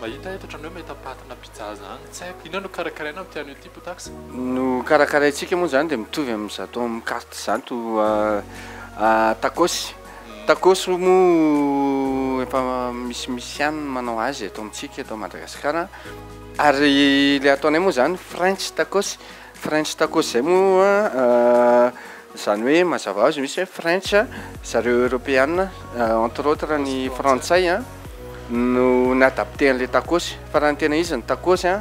Mahita eto otrany hoe mahita patina pizza zany tsy haiko inona no karakaraina amin'ity anio ity potax? No karakaraintsika moa zany dia mitovy amin'ny zato amin'ny carte zato tacos tacos moa efa misimisy ihany ny manao azy eto amintsika eto Madagasikara ary ilay ataonay moa zany french tacos French tacos zay moa zany hoe mazava ho azy misy hoe french zareo europeana entre autres ny frantsay a no ny adapté an'le tacos fa raha ny tena izy ny tacos a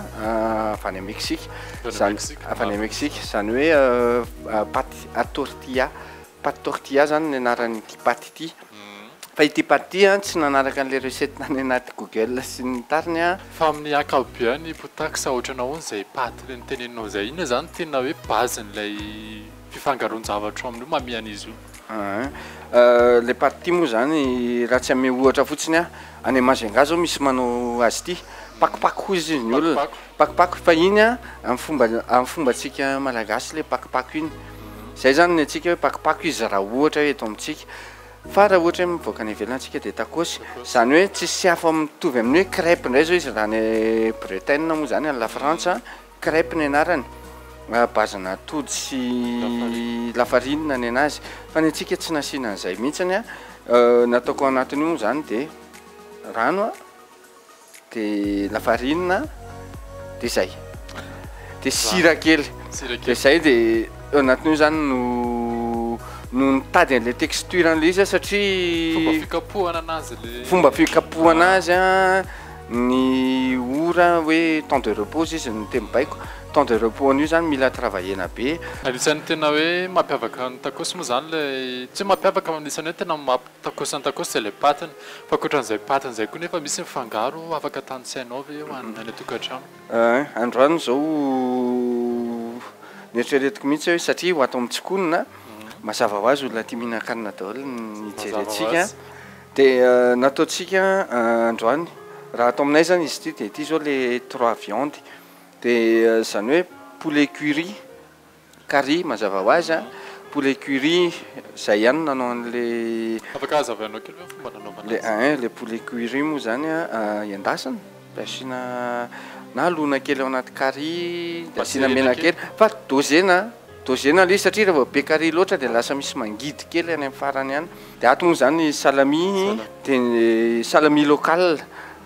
avy any mexique zany avy any mexique zany hoe paty à tortilla Pâte tortilla zany ny anaran' ity paty ity. Fa ity paty ity an, tsy nanaraka an'ilay recette tany anaty google sy ny tariny aho. Fa amin'ny ankapobeany potaksa ohatrany ahoana izay paty le noteneninao izay? Inona izany no tena hoe base-n'ilay fifangaroan-javatra ao amin'io mamia an'izy io? Aah, le paty ity moa zany raha tsy ame ohatra fotsiny aho, any Majunga zao misy manao azy ity, pakopako hoy izy ny olona, Pakopako fahiny a, amin'ny fomba amin'ny fombantsika malagasy ilay pakopako iny. Izay izany ny antsika hoe pakopako izy raha ohatra hoe eto amintsika. Fa raha ohatra hoe mivoaka any ivelany antsika dia tacos. Izany hoe tsisy hafa mitovy amin'ny hoe crêpe indray izao izy raha any Bretagne moa izany, any Lafrantsa, crêpe ny anarany. Bazan'atody sy lafarine nanena azy. Fa ny antsika tsy nasiana an'izay mihitsy. Ny ataoko ao anatin'io moa izany dia rano a. de lafarinina de zay de sira kely de zay de eo anatin'io izany no no nitady an'ilay texture an'ilay izy satria fomba fikapohana anazy le fomba fikapohana azy a ny ora hoe temps de repos izy ny teny baiko temps de repos an'io zany mila travailler-na be anisan'ny tena hoe mampiavaka ny tacos moa zany le tsy hoe mampiavaka fa anisan'ny hoe tena mamp- Takosa an-takosa izay ilay patiny. Fa ankoatran'izay patiny izay koa nefa misy ny fangaro afaka hatanisainao ve ho an'ny any an-tokantrano? Ain, androany izao neritreretiko mihitsy hoe satria ho ato amin'ny tsikonina, mazava ho azy olona tia mihinan-kanina daholo ny nijery antsika an, dia nataontsika androany, raha ato aminay izany izy ity dia ity izao ilay trois viandes, dia izany hoe poulet curry Kary mazava ho azy a, pour l'écurie zay ihany no nanao an'ilay. Afaka hazavainao kely ve ny fomba nanaovana azy? Ilay un ilay pour l'écurie moa izany a, endasina dia asiana na alona kely ao anaty kary dia asiana menaka kely fa dozena a, dozena ilay izy satria raha vao be kary loatra dia lasa misy mangidy kely any amin'ny farany any, dia ato moa izany salami dia salami local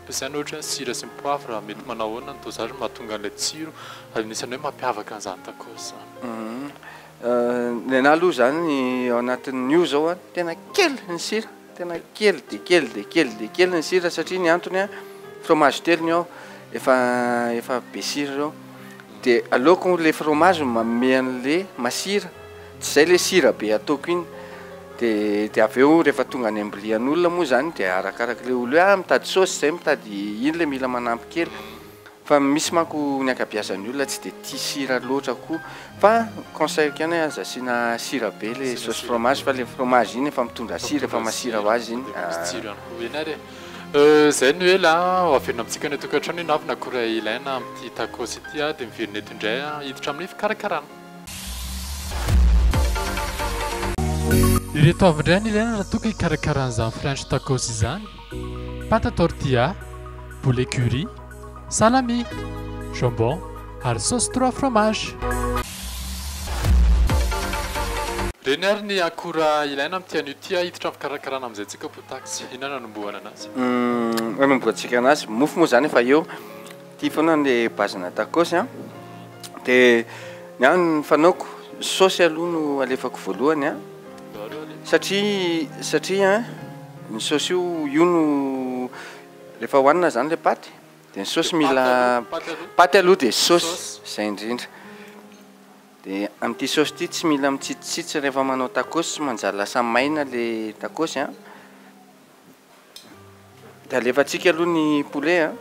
Ampiasaina ohatra hoe ny sira sy ny poivre mety manao ahoana ny dosage no mahatonga an'ilay tsiro anisan'ny hoe mampiavaka an'izany tacos zany. Ny anah aloha zany ao anatin'ny io zao an, tena kely ny sira, tena kely dia kely dia kely dia kely ny sira satria ny antony an, fromage telo ny ao efa efa be sira ireo dia aleoko le fromage no manome an'le masira. Tsy izay ilay sira be ataoko iny. Dia dia avy eo rehefa tonga any am-bilian'olona moa izany dia arakaraka ilay olona hoe ah mitady saosy izay mitady iny ilay mila manampy kely. Fa misy manko ny ankabiazan'ny olona tsy dia tia sira loatra koa. Fa conseil-ko ihany hoe aza asiana sira be ilay saosy fromage fa ilay fromage iny efa mitondra sira, efa masira ho azy iny. Misy tsiro ihany koa ianao re. Izay no ela an! Ho averina amintsika any an-tokantrano ianao avy na akora ilaina amin'ity tacos ity dia miverina eto indray hiditra amin'ny fikarakarana. Ireto avy indray ny ilaina raha toa ka hikarakara an'izany French tacos izany, pâte à tortilla, poulet curry, salami, jambon ary sauce trois fromages. Ireny ary ny akora ilaina amin'ity anio ity hiditra amin'ny fikarakarana amin'izay tsika potak'tsy. Inona no anombohana anazy? Anombohantsika anazy, mofo moa izany efa eo. Ity foana ny bazina tacos a. Dia ny ahy ny fanaoko saosy aloha no alefako voalohany a. Satria satria ny saosy io io no rehefa hohanina zany le paty dia ny saosy mila paty aloha dia saosy zay indrindra. Dia amin'ity saosy ity tsy mila mitsitsitsitsy rehefa manao tacos manjary lasa maina le tacos a. Dia alefantsika aloha ny poulet a.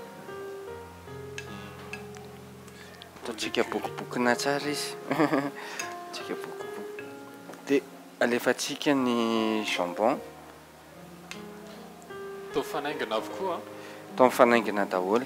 Ataontsika bokobokona tsara izy. Ataontsika bokobokona. Dia alefantsika ny jambon. Atao fanaingina avokoa. Atao mifanaingina daholo.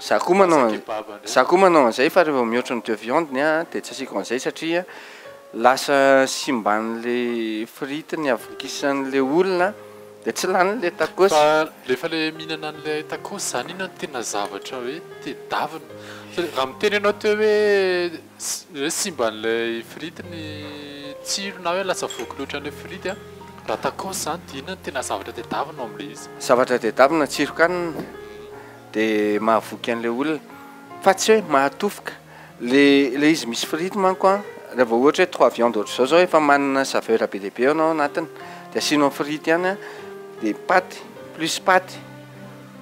Za koa manao an, za koa manao an'izay fa raha vao mihoatra ny deux viande-ny an dia tsy asiako an'izay satria lasa simban'ilay frite ny havokisan'ilay olona dia tsy lany ilay tacos. Fa rehefa ilay mihinana an'ilay tacos zany iny an tena zavatra hoe tedavina. Satria raha miteny ianao teo hoe hoe simban'ilay frite ny tsiro na hoe lasa voky loatra an'ilay frite an, raha tacos zany dia iny an tena zavatra tedavina ao amin'ilay izy. Zavatra tedavina, tsiron-kanina. dia mahavoky an'ilay olona fa tsy hoe mahatofoka le le izy misy frity manko a raha vao ohatra hoe trois viande ohatr'izao zao efa manana saveur be dia be ao anao anatiny de asianao frity ihany a de paty plus paty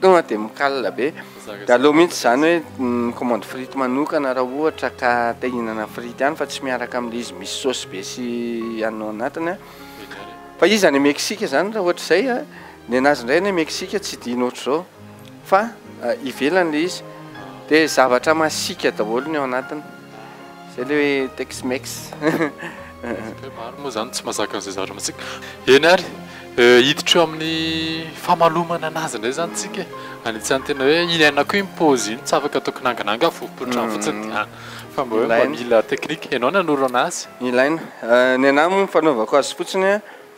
tonga de mikalina be de aleo mihitsy zany hoe mm, commande frity manokana raha ohatra ka te hihinana frity ihany fa tsy miaraka amin'ilay izy misy saosy be sy anao anatiny a fa izy any Mexique zany raha ohatra izay a ny anazy indray any Mexique tsy dino ohatr'izao Fa ivelany le izy de zavatra masiaka daholo ny ao anatiny zay le hoe tex mex Maro moa zany tsy mazaka an'izay zavatra masiaka. Eny ary hiditra eo amin'ny famalomana anazy indray zany tsika e! Anisan'ny tena hoe iny anako iny pause iny tsy afaka ataoko nangananga aho vovopotrany fotsiny dia any fa mba hoe mba mila technique. Ianao nanoro anazy? Ilaina. Ny anahy moa ny fanaovako azy fotsiny a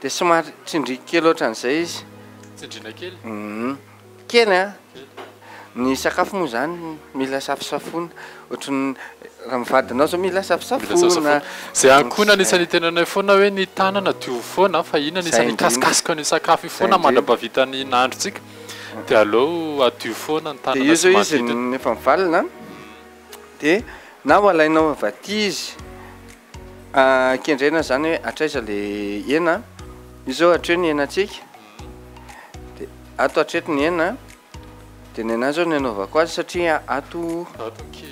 Dia somary tsindrio kely ohatran'izay izy. Tsindriana kely? Hum, kely an! Ny sakafo moa izany mila safosafoina. Ohatran'ny raha ny vadinao izao mila safosafoina. Izay ankohonana isan'ny itenenanay foana hoe ny tanana diovy foana fa inona no isan'ny hikasikasika an'io sakafo io foana mandra-pahavitan'ny nahandrontsika. Dia aleo hadio foana ny tanana sy ny manodidina. Dia io izao izy efa mivalona an! Dia na ho alainao avy aty izy. Kendrena izany hoe hatraiza ilay hena a? Io izao hatreo ny henantsika, dia ato hatreto ny hena a, dia ny anà izao ny anaovako azy satria ato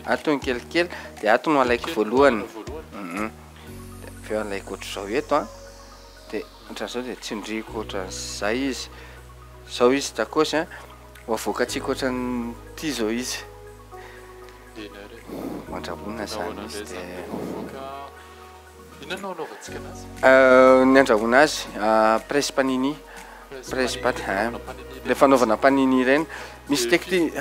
ato ny kelikely, dia ato no alaiko voalohany, dia avy eo alaiko ohatr'izao eto a, dia ohatran'izao dia tsindriako ohatran'izay izy, izao izy tacos a, ho avoakantsika ohatran'ity izao izy. Andrahoina izany izy dia ny andrahoina azy presse panini presse pâte hein le fanaovana panini ireny misy technique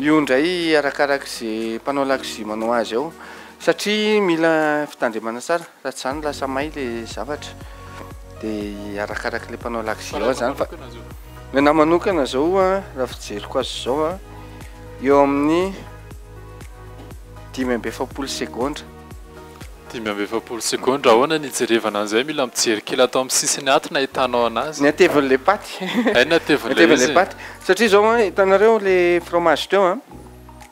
io indray arakaraka izay mpanao lakozia manao azy eo satria mila fitandremana tsara Raha tsy izany lasa may le zavatra dia arakaraky le mpanao laxi ao zany fa le na manokana zao a raha fijeriko azy zao a eo amin'ny dimy amby efapolo segondra dimy amby efapolo segondra ahoana ny ijerevana an'izay mila mijery kely ato amin'ny sisiny ato na hitanao anazy ny atevin'le paty ay ny atevin'le paty satria zao a hitanareo le fromage teo a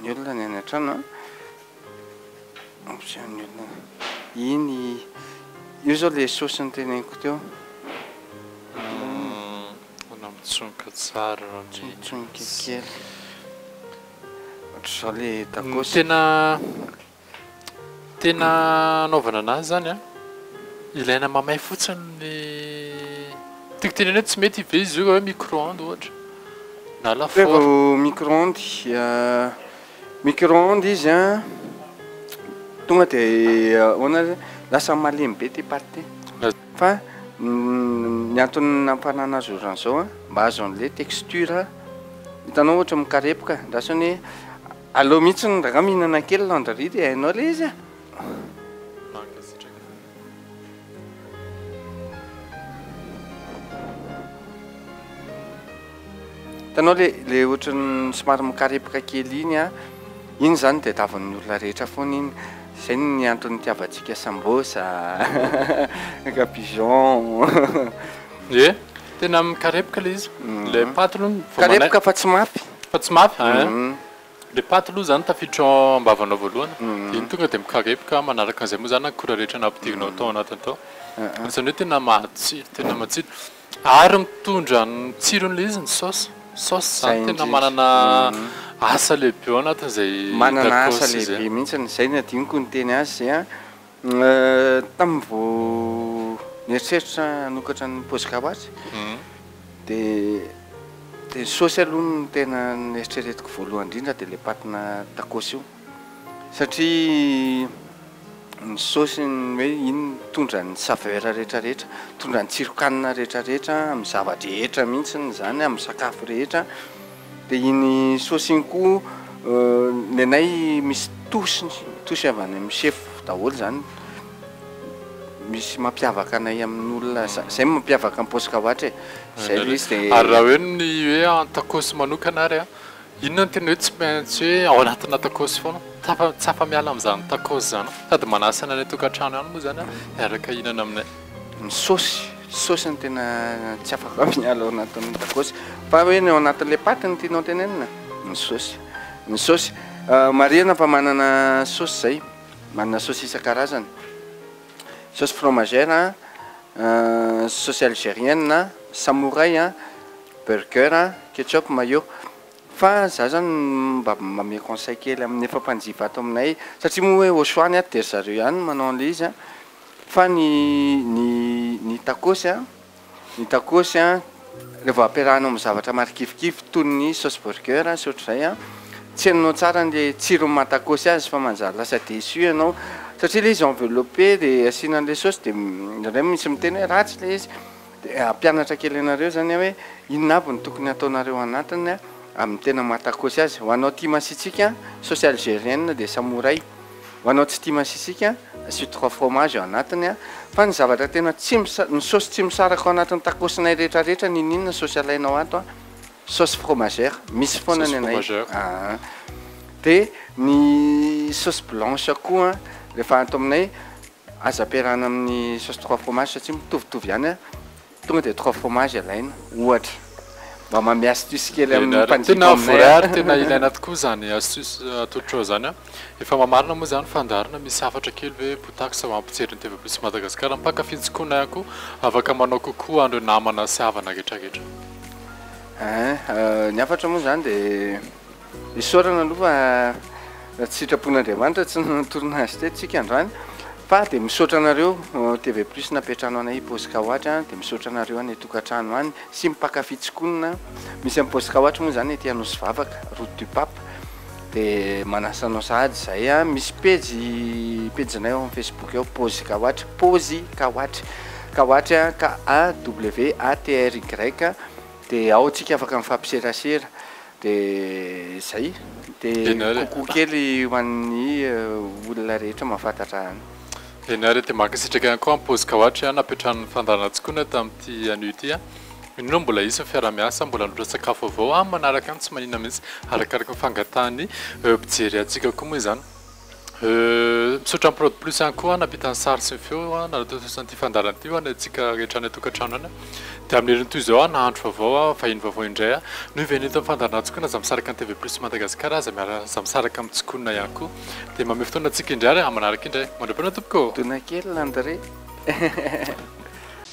Ny olona ny any an-trano an. Mampiseho ny olona. Iny, io izao ilay saosy noteneniko teo. Mbola mitsonika tsara ny. Mitsonika kely. Ohatr'izao ilay tacos. Ny tena Tena anaovana anazy izany an. Ilaina mamay fotsiny ny tiako tenenina hoe tsy mety ve izy io raha hoe micro-ondes ohatra na Hoe lafaoro. vao micro-ondes, micro-ondes izy an, tonga dia ahoana ary, lasa malemy be ity paty ity. Lasa- Fa ny ny antony nampanana azy oran'izao an, mba ahazoan'ilay texture, hitanao ohatra mikarepoka, andrasana hoe Aleo mihitsy ny rangahy mihinana kely landry dia hainao ilay izy a. Hitanao le le ohatran'ny somary mikarepoka kely iny a. Iny zany tadiavin'ny olona rehetra foana iny. Zay ny antony nitiavantsika sambosa. Ka pigeon. Ye, tena mikarepoka le izy. Le paty aloha. Mikarepoka fa tsy mafy. Fa tsy mafy an! Ilay paty aloha izany tafiditra ao am-bavanao voalohany, dia iny tonga dia mikarepoka, manaraka an'izay moa izany ny akora rehetra nampidirinao tao anatiny tao. Anisan'ny hoe tena mahatsiro, tena matsiro. Ary mitondra ny tsiron'ilay izy ny saosy. Saosy izany tena manana asa lehibe ao anatin'izay tacos izay. Manana asa lehibe mihitsy, izay no hadinoko niteny azy izay an! Tamin'ny vao nieritreritra hanokatra ny Pozy Kawace dia ny saosy aloha no tena neritreretiko voalohany indrindra dia ilay patina tacos io satria ny saosy ny hoe iny mitondra ny saveur rehetrarehetra, mitondra ny tsiron-kanina rehetrarehetra amin'ny zava-drehetra mihitsy izany, amin'ny sakafo rehetra. Dia iny saosy iny koa ny anay misy tosiny, tosy avy any amin'ny chef daholo izany, misy mampiavaka anay amin'olona, izay no mampiavaka an'i Paosy Kaoatra e, izay ilay izy dia. Ary raha hoe ny hoe an-tacos manokana ary an, inona no tena hoe tsy maintsy hoe ao anatina tacos foana? Tsy afa-miala amin'izany tacos izany aho, sady manasa ny any an-tokantrano ihany moa izany an, hiaraka hihinana aminay. ny saosy saosy no tena tsy afaka ao miala ao anatin'ny tacos fa hoe ny ao anatin'ilay paty no tianao tenenina ny saosy ny saosy marihana fa manana saosy izay manana saosy isan-karazany saosy fromagère saosy algérienne samouray a burger a ketchup mayo fa za zany mba manome conseil kely amin'ny efa mpanjifa ato aminay satria moa hoe au choix ny ato dia ry zareo ihany manao an'ilay izy a Fa ny ny ny tacos an, ny tacos an, raha vao ampiarahanao amin'ny zavatra marikivikivy toy ny sauce burger sy ohatr'izay an, tsy henonao tsara an'ilay tsirony maha tacos azy fa manjary lasa déçu ianao satria ilay izy enveloppé dia asiana an'ilay sauce dia indraindray misy miteny hoe ratsy ilay izy dia hampianatra kely anareo izany aho hoe inona avy no tokony hataonareo ao anatiny amin'ny tena maha tacos azy. Ho anao tia masitsiaka an, sauce algérienne dia samourai. Ho anao tsy tia masisika, asio trois fromages ao anatiny, fa ny zavatra tena tsy ny saosy tsy misaraka ao anatin'ny tacosinay rehetra rehetra niniana saosy alainao ato, saosy fromager misy foana ny anay aa, dia ny saosy blanche koa rehefa ato aminay aza ampiarahana amin'ny saosy trois fromages satria mitovitovy ihany. Trop de trop fromage alaina ohatra mba manome astuce kely amin'ny mpanjifa aminay. Tena voray ary tena ilaina tokoa izany astuce atolotrao izany an! Efa mba marina moa izany fandaharana, misy hafatra kely ve potaky sao hampijery ny TV plus Madagascar? Mpaka fitsokoana ihany koa afaka manao coucou an'ireo namana sy havana retraretra. Eeh, ny hafatra moa izany dia. Isaorana aloha fa tsy sitrapon'Andriamanitra tsy nanorina azy teto tsika androany fa dia misaotra anareo TV plus napetrano anay i Paosy Kaoatry dia misaotra anareo any tokantrano any sy ny mpakafy tsikonina misy an'i Paosy Kaoatry moa izany ety Anosivavaka route du Pape dia manasa anao sahady izay a misy pejy pejinay ao amin'ny Facebook ao Paosy Kaoatry Paosy Kaoatry Kaoatry a KAWATRY dia ao tsika afaka mifampiserasera Dia izay. Dia coucou kely ho an'ny olona rehetra mahafantatra an. Dia ny ahy re dia mankasitraka ihany koa am-paozy kaoatry an napetrahan'ny fandahanan-tsikona tamin'ity anio ity an. Minoa aho mbola hisy ny fiaraha-miasa, mbola hanotra sakafo vaovao amin'ny manaraka any tsy manina mihitsy arakaraka ny fangatahan'ny mpijery antsika koa moa izany. Misaotra an'i Prod Plus ihany koa nampita ny sary sy ny feo nanatontosa an'ity fandalana ity ho anay antsika rehetra any an-tokantrano any. Dia amin'ny heriny toy izao aho nahandro vaovao, vahiny vaovao indray aho. Noho izy ve ny eto amin'ny fandaharantsika koa na za misaraka amin'ny TV Plus Madagasikara aza, miara, za misaraka amin'ny tsikonina ihany koa. Dia manome fotoana antsika indray ary amin'ny manaraka indray. Mandram-pahaona tompoko ô! Dona kely Landry.